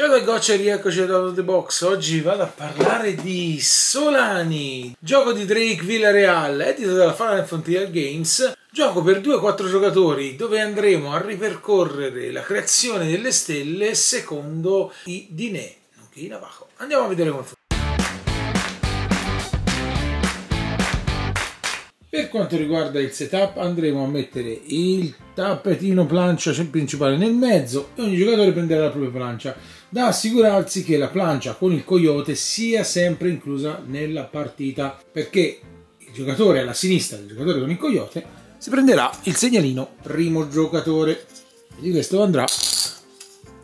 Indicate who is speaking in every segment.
Speaker 1: Ciao da e rieccoci da The Box. Oggi vado a parlare di Solani, gioco di Drake Villarreal, edito dalla Final Frontier Games. Gioco per 2-4 giocatori dove andremo a ripercorrere la creazione delle stelle secondo i Dinè, nonché i Navajo. Andiamo a vedere come funziona. Per quanto riguarda il setup andremo a mettere il tappetino plancia principale nel mezzo e ogni giocatore prenderà la propria plancia. Da assicurarsi che la plancia con il coyote sia sempre inclusa nella partita perché il giocatore alla sinistra del giocatore con il coyote si prenderà il segnalino primo giocatore. E di questo andrà.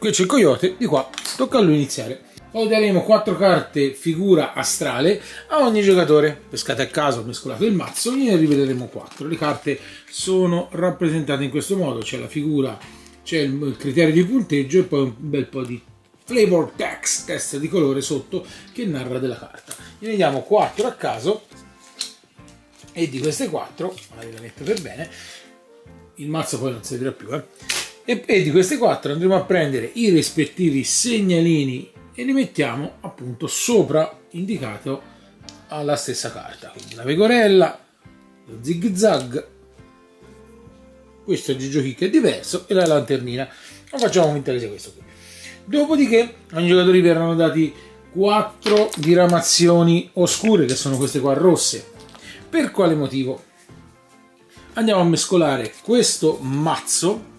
Speaker 1: Qui c'è il coyote di qua tocca a lui iniziare poi daremo quattro carte figura astrale a ogni giocatore. Pescate a caso, mescolate il mazzo, ne rivedremo quattro. Le carte sono rappresentate in questo modo: c'è la figura, c'è il criterio di punteggio e poi un bel po' di flavor text, test di colore sotto che narra della carta. Ne diamo quattro a caso e di queste quattro, magari la metto per bene, il mazzo poi non servirà più, eh? e, e di queste quattro andremo a prendere i rispettivi segnalini e li mettiamo appunto sopra indicato alla stessa carta. Quindi la pegorella lo zig zag questo è Gigio Kick è diverso e la lanternina. Non facciamo finta che sia questo qui. Dopodiché ai giocatori verranno dati quattro diramazioni oscure che sono queste qua rosse. Per quale motivo? Andiamo a mescolare questo mazzo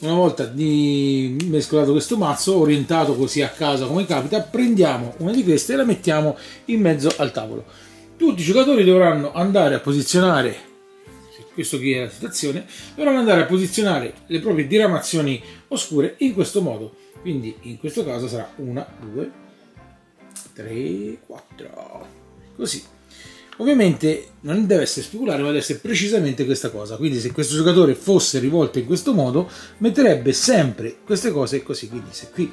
Speaker 1: una volta mescolato questo mazzo orientato così a casa come capita prendiamo una di queste e la mettiamo in mezzo al tavolo. Tutti i giocatori dovranno andare a posizionare questo qui è la situazione dovranno andare a posizionare le proprie diramazioni oscure in questo modo. Quindi in questo caso sarà una, due, tre, quattro. Così Ovviamente non deve essere speculare, ma deve essere precisamente questa cosa. Quindi, se questo giocatore fosse rivolto in questo modo, metterebbe sempre queste cose così. Quindi, se qui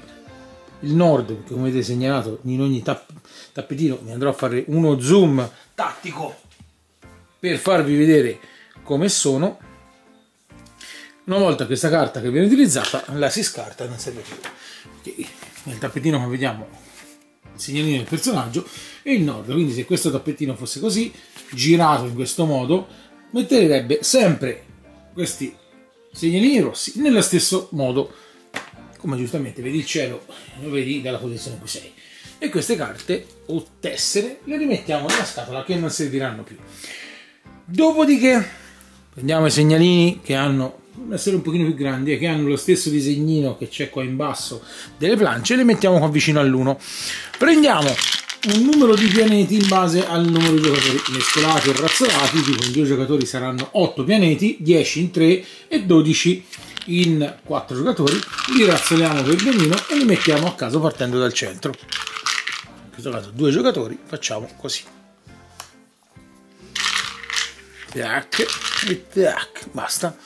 Speaker 1: il nord, come avete segnalato in ogni tapp tappetino, mi andrò a fare uno zoom tattico per farvi vedere come sono. Una volta questa carta che viene utilizzata, la si scarta non serve più. Perché nel tappetino, come vediamo, segnalino del personaggio il nord. Quindi se questo tappettino fosse così, girato in questo modo, metterebbe sempre questi segnalini rossi nello stesso modo, come giustamente vedi il cielo, lo vedi dalla posizione in cui sei. E queste carte o tessere le rimettiamo nella scatola che non serviranno più. Dopodiché prendiamo i segnalini che hanno essere un pochino più grandi e che hanno lo stesso disegnino che c'è qua in basso delle planche le mettiamo qua vicino all'uno prendiamo un numero di pianeti in base al numero di giocatori. Mescolati e razzolati tipo in due giocatori saranno 8 pianeti 10 in 3 e 12 in 4 giocatori. Li razzoliamo per benino e li mettiamo a caso partendo dal centro. In questo caso due giocatori facciamo così. Tac e tac basta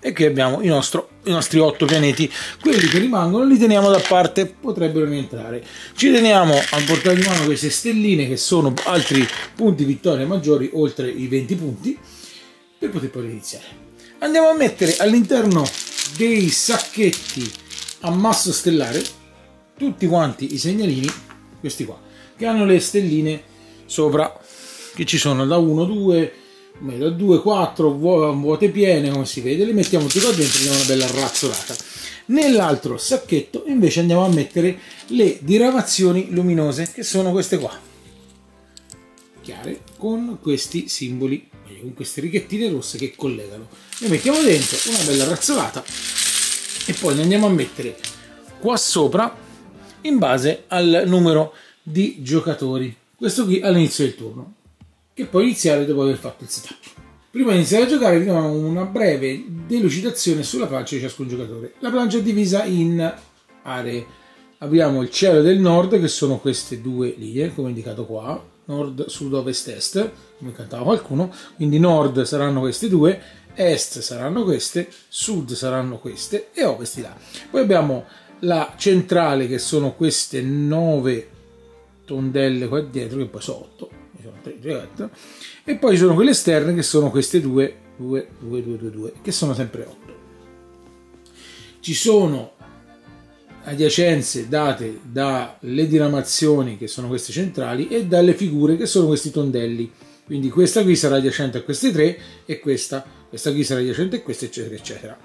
Speaker 1: e qui abbiamo nostro, i nostri otto pianeti. Quelli che rimangono li teniamo da parte potrebbero rientrare. Ci teniamo a portare di mano queste stelline che sono altri punti vittoria maggiori oltre i 20 punti per poter poi iniziare andiamo a mettere all'interno dei sacchetti a masso stellare tutti quanti i segnalini questi qua che hanno le stelline sopra che ci sono da 1 2 da 2, 4 vuote piene come si vede, le mettiamo tutte qua dentro e diamo una bella razzolata. Nell'altro sacchetto invece andiamo a mettere le diramazioni luminose che sono queste qua, chiare, con questi simboli, con queste righettine rosse che collegano. Le mettiamo dentro una bella razzolata e poi le andiamo a mettere qua sopra in base al numero di giocatori. Questo qui all'inizio del turno che può iniziare dopo aver fatto il setup. Prima di iniziare a giocare vi diamo una breve delucidazione sulla plancia di ciascun giocatore. La plancia è divisa in aree. Abbiamo il cielo del nord che sono queste due linee come indicato qua, nord, sud, ovest, est, come cantava qualcuno, quindi nord saranno queste due, est saranno queste, sud saranno queste e ovest di là. Poi abbiamo la centrale che sono queste nove tondelle qua dietro che poi sono otto e poi ci sono quelle esterne che sono queste due, 2, 2, 2, 2, 2 che sono sempre 8. Ci sono adiacenze date dalle diramazioni che sono queste centrali e dalle figure che sono questi tondelli. Quindi questa qui sarà adiacente a queste tre e questa, questa qui sarà adiacente a queste eccetera eccetera.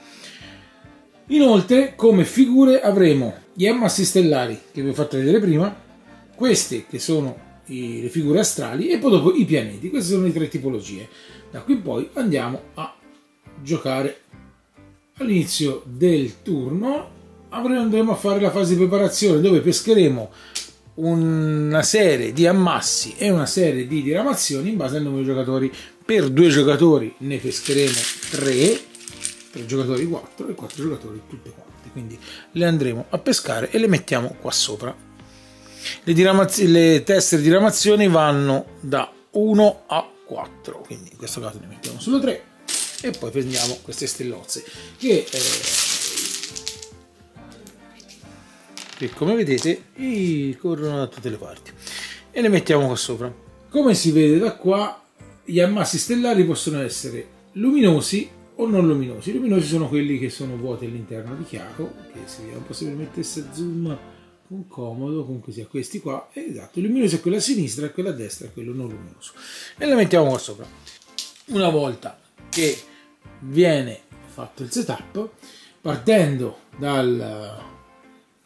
Speaker 1: Inoltre come figure avremo gli ammassi stellari che vi ho fatto vedere prima, queste che sono i, le figure astrali e poi dopo i pianeti. Queste sono le tre tipologie. Da qui in poi andiamo a giocare. All'inizio del turno andremo a fare la fase di preparazione dove pescheremo una serie di ammassi e una serie di diramazioni in base al numero di giocatori. Per due giocatori ne pescheremo tre, tre giocatori quattro e quattro giocatori tutte quante. Quindi le andremo a pescare e le mettiamo qua sopra. Le, le teste di diramazione vanno da 1 a 4, quindi in questo caso ne mettiamo solo 3 e poi prendiamo queste stellozze che, eh, che come vedete corrono da tutte le parti e le mettiamo qua sopra. Come si vede da qua gli ammassi stellari possono essere luminosi o non luminosi. I luminosi sono quelli che sono vuoti all'interno di chiaro, che si vede un po' se zoom con comodo, comunque sia questi qua, esatto, il luminoso è quello a sinistra e quello a destra è quello non luminoso. E lo mettiamo qua sopra. Una volta che viene fatto il setup, partendo dal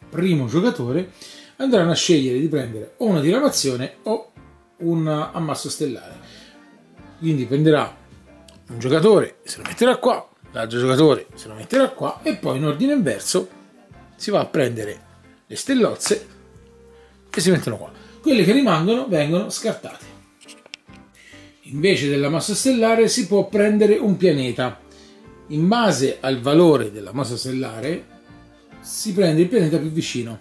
Speaker 1: primo giocatore, andranno a scegliere di prendere o una diramazione o un ammasso stellare. Quindi prenderà un giocatore, se lo metterà qua, l'altro giocatore se lo metterà qua e poi in ordine inverso si va a prendere le stellozze e si mettono qua. Quelle che rimangono vengono scartate. Invece della massa stellare si può prendere un pianeta. In base al valore della massa stellare si prende il pianeta più vicino.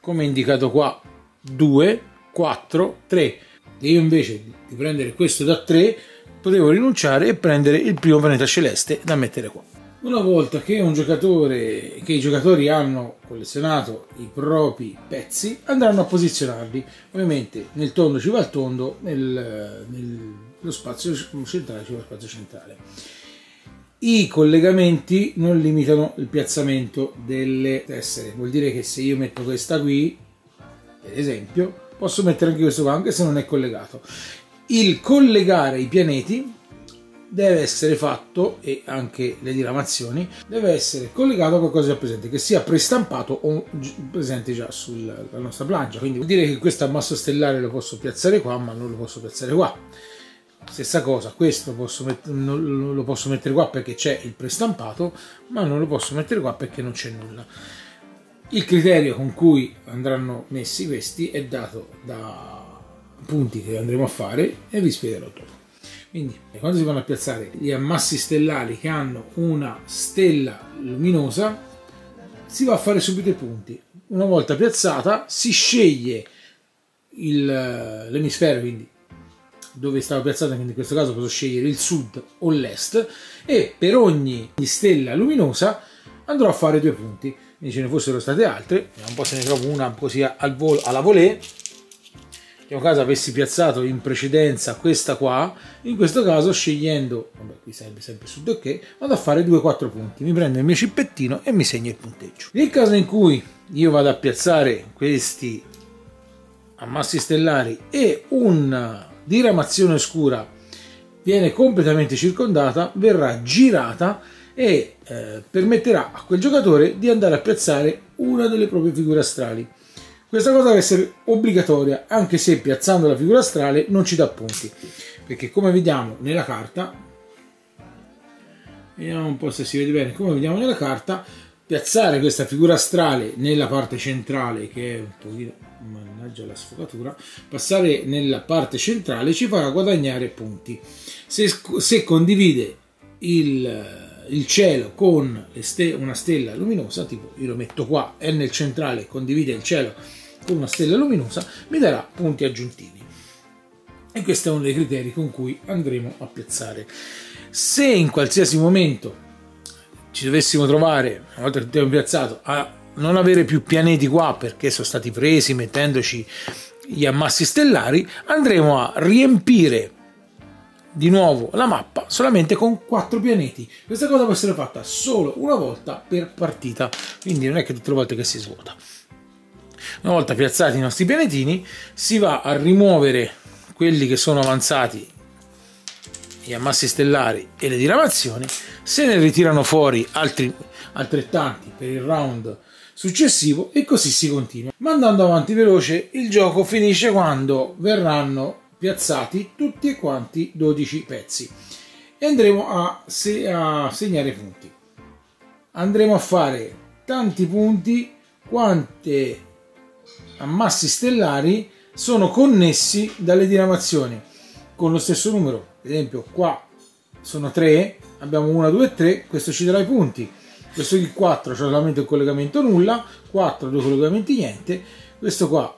Speaker 1: Come indicato qua 2, 4, 3. io invece di prendere questo da 3 potevo rinunciare e prendere il primo pianeta celeste da mettere qua. Una volta che un giocatore, che i giocatori hanno collezionato i propri pezzi, andranno a posizionarli. Ovviamente nel tondo ci va il tondo, nel, nello spazio centrale ci va lo spazio centrale. I collegamenti non limitano il piazzamento delle tessere, vuol dire che se io metto questa qui, per esempio, posso mettere anche questo qua, anche se non è collegato. Il collegare i pianeti deve essere fatto e anche le diramazioni deve essere collegato a qualcosa già presente che sia prestampato o presente già sulla nostra plancia. Quindi vuol dire che questo ammasso stellare lo posso piazzare qua ma non lo posso piazzare qua. Stessa cosa questo posso, met- lo posso mettere qua perché c'è il prestampato ma non lo posso mettere qua perché non c'è nulla. Il criterio con cui andranno messi questi è dato da punti che andremo a fare e vi spiegherò dopo quindi quando si vanno a piazzare gli ammassi stellari che hanno una stella luminosa, si va a fare subito i punti. Una volta piazzata si sceglie l'emisfero, quindi dove stava piazzata, quindi in questo caso posso scegliere il sud o l'est e per ogni stella luminosa andrò a fare due punti. Quindi ce ne fossero state altre, vediamo un po' se ne trovo una così al volo, alla volée in caso avessi piazzato in precedenza questa qua, in questo caso scegliendo, vabbè qui sarebbe sempre su ok, vado a fare 2-4 punti, mi prendo il mio cippettino e mi segno il punteggio. Nel caso in cui io vado a piazzare questi ammassi stellari e una diramazione oscura viene completamente circondata, verrà girata e eh, permetterà a quel giocatore di andare a piazzare una delle proprie figure astrali. Questa cosa deve essere obbligatoria, anche se piazzando la figura astrale non ci dà punti, perché come vediamo nella carta, vediamo un po' se si vede bene, come vediamo nella carta, piazzare questa figura astrale nella parte centrale, che è un pochino, mannaggia la sfocatura, passare nella parte centrale ci farà guadagnare punti. Se, se condivide il il cielo con ste una stella luminosa, tipo io lo metto qua, è nel centrale, condivide il cielo con una stella luminosa, mi darà punti aggiuntivi. E questo è uno dei criteri con cui andremo a piazzare. Se in qualsiasi momento ci dovessimo trovare, una volta che abbiamo piazzato, a non avere più pianeti qua perché sono stati presi mettendoci gli ammassi stellari, andremo a riempire di nuovo la mappa solamente con quattro pianeti. Questa cosa può essere fatta solo una volta per partita, quindi non è che tutte le volte che si svuota. Una volta piazzati i nostri pianetini, si va a rimuovere quelli che sono avanzati gli ammassi stellari e le diramazioni, se ne ritirano fuori altri altrettanti per il round successivo e così si continua. Ma andando avanti veloce, il gioco finisce quando verranno piazzati tutti quanti 12 pezzi e andremo a, se a segnare punti. Andremo a fare tanti punti quante ammassi stellari sono connessi dalle diramazioni con lo stesso numero. Ad esempio, qua sono 3, abbiamo 1, 2, 3, questo ci darà i punti. Questo qui 4 c'è solamente un collegamento nulla, 4 due collegamenti niente, questo qua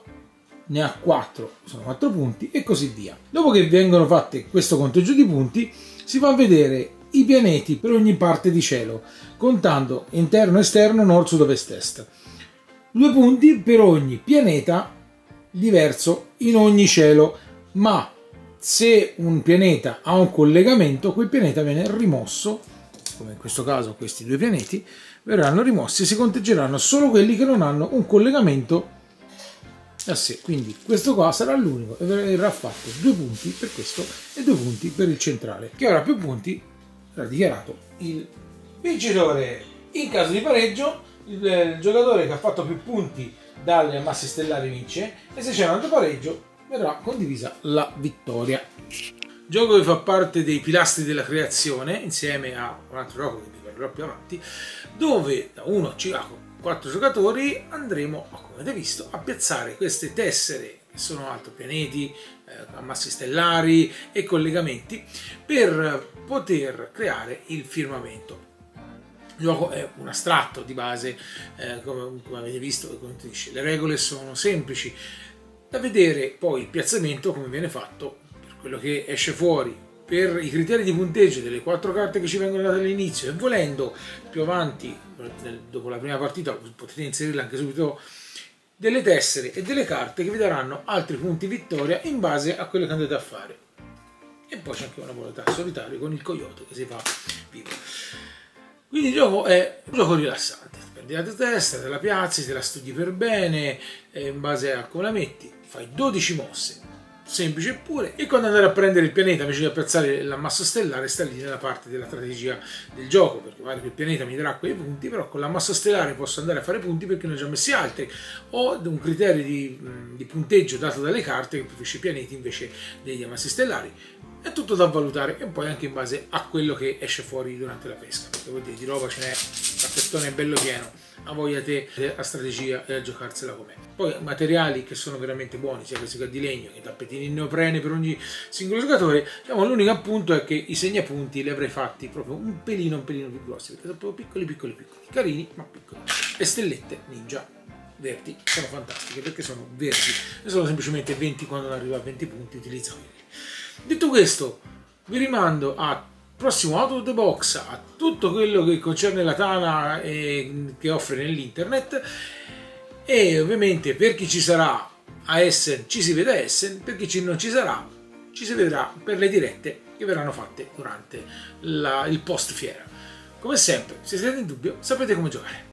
Speaker 1: ne ha 4, sono 4 punti e così via. Dopo che vengono fatte questo conteggio di punti, si va a vedere i pianeti per ogni parte di cielo, contando interno, esterno, nord, sud, ovest, est. Due punti per ogni pianeta diverso in ogni cielo, ma se un pianeta ha un collegamento, quel pianeta viene rimosso, come in questo caso questi due pianeti, verranno rimossi e si conteggeranno solo quelli che non hanno un collegamento a sé. Quindi questo qua sarà l'unico e verrà fatto due punti per questo e due punti per il centrale. Che avrà più punti sarà dichiarato il vincitore. In caso di pareggio, il, il giocatore che ha fatto più punti dalle masse stellari vince e se c'è un altro pareggio verrà condivisa la vittoria. Gioco che fa parte dei pilastri della creazione insieme a un altro gioco che vi parlerò più avanti, dove da 1 a 4 giocatori andremo, come avete visto, a piazzare queste tessere che sono altopianeti, eh, ammassi stellari e collegamenti per poter creare il firmamento. Il gioco è un astratto di base, eh, come, come, avete visto, le regole sono semplici, da vedere poi il piazzamento come viene fatto per quello che esce fuori per i criteri di punteggio delle quattro carte che ci vengono date all'inizio e volendo più avanti dopo la prima partita potete inserirle anche subito delle tessere e delle carte che vi daranno altri punti vittoria in base a quello che andate a fare. E poi c'è anche una volontà solitaria con il coyote che si fa vivo. Quindi il gioco è un gioco rilassante. Prendi la testa, te la piazzi, te la studi per bene in base a come la metti fai 12 mosse, semplice pure, e quando andare a prendere il pianeta invece di apprezzare l'ammasso stellare sta lì nella parte della strategia del gioco, perché magari il pianeta mi darà quei punti, però con l'ammasso stellare posso andare a fare punti perché ne ho già messi altri, o un criterio di, di punteggio dato dalle carte che preferisce i pianeti invece degli ammassi stellari. È tutto da valutare e poi anche in base a quello che esce fuori durante la pesca, perché vuol dire di roba ce n'è, il pacchettone è bello pieno a voglia te a strategia e a giocarsela com'è. Poi materiali che sono veramente buoni, sia questi di legno che tappetini in neoprene per ogni singolo giocatore. Diciamo, l'unico appunto è che i segnapunti li avrei fatti proprio un pelino, un pelino più grossi, perché sono proprio piccoli, piccoli, piccoli, carini, ma piccoli. Le stellette ninja verdi sono fantastiche perché sono verdi e sono semplicemente 20 quando arriva a 20 punti utilizzo quelli. Detto questo, vi rimando a prossimo out of the box a tutto quello che concerne la Tana e che offre nell'internet e ovviamente per chi ci sarà a Essen ci si vede a Essen, per chi non ci sarà ci si vedrà per le dirette che verranno fatte durante la, il post fiera. Come sempre, se siete in dubbio sapete come giocare.